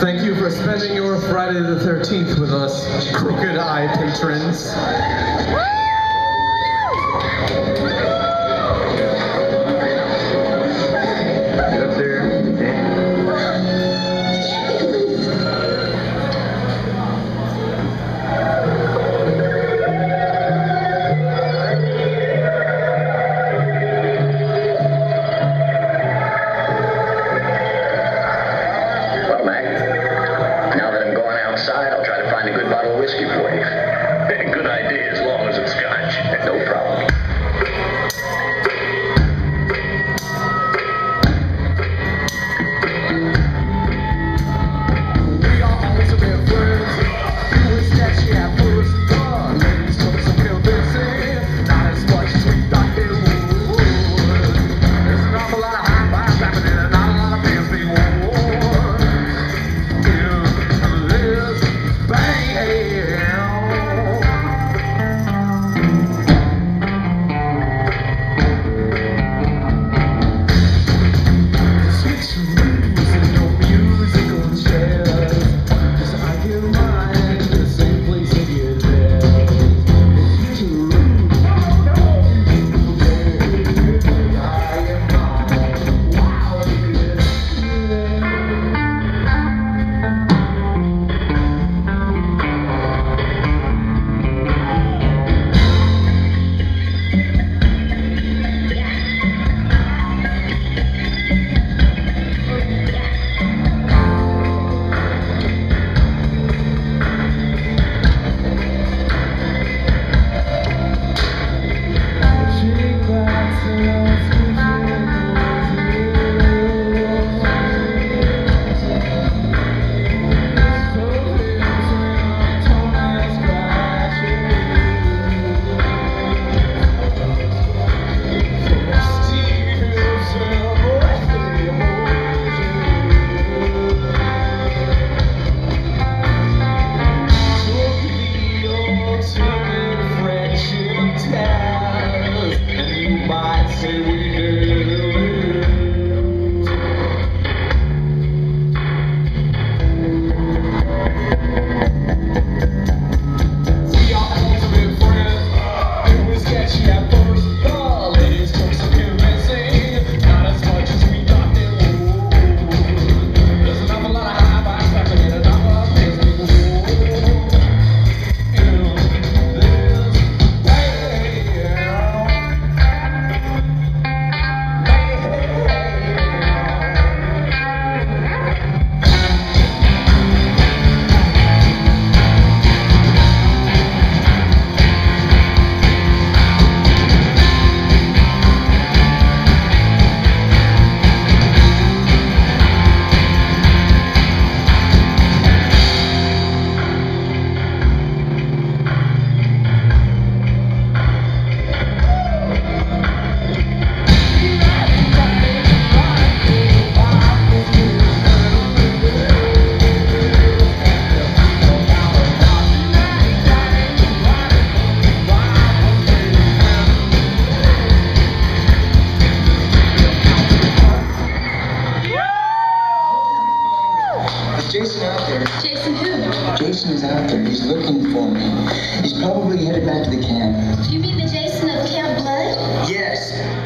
Thank you for spending your Friday the 13th with us, Crooked I patrons. took a friendship test, and you might say here. He's looking for me. He's probably headed back to the camp. Do you mean the Jason of Camp Blood? Yes.